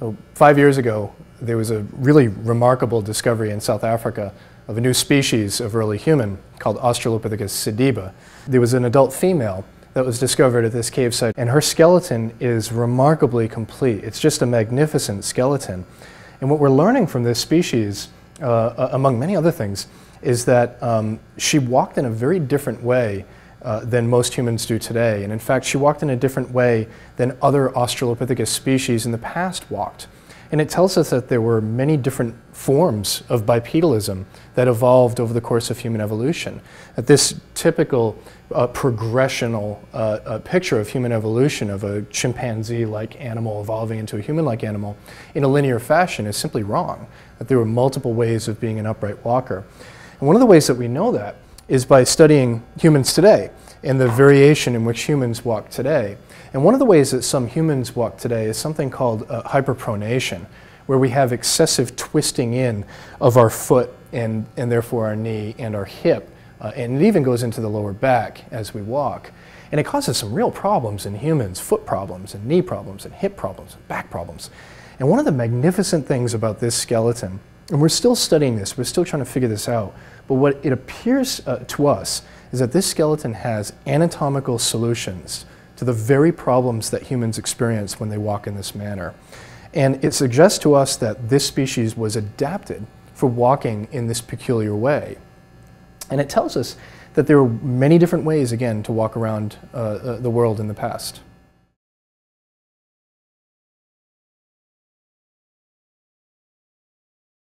So five years ago, there was a really remarkable discovery in South Africa of a new species of early human called Australopithecus sediba. There was an adult female that was discovered at this cave site, and her skeleton is remarkably complete. It's just a magnificent skeleton. And what we're learning from this species, uh, among many other things, is that um, she walked in a very different way uh, than most humans do today. And in fact, she walked in a different way than other Australopithecus species in the past walked. And it tells us that there were many different forms of bipedalism that evolved over the course of human evolution. That this typical uh, progressional uh, uh, picture of human evolution of a chimpanzee-like animal evolving into a human-like animal in a linear fashion is simply wrong. That there were multiple ways of being an upright walker. And one of the ways that we know that is by studying humans today and the variation in which humans walk today. And one of the ways that some humans walk today is something called uh, hyperpronation, where we have excessive twisting in of our foot and, and therefore our knee and our hip. Uh, and it even goes into the lower back as we walk. And it causes some real problems in humans, foot problems and knee problems and hip problems and back problems. And one of the magnificent things about this skeleton, and we're still studying this, we're still trying to figure this out, but what it appears uh, to us is that this skeleton has anatomical solutions to the very problems that humans experience when they walk in this manner. And it suggests to us that this species was adapted for walking in this peculiar way. And it tells us that there are many different ways, again, to walk around uh, uh the world in the past.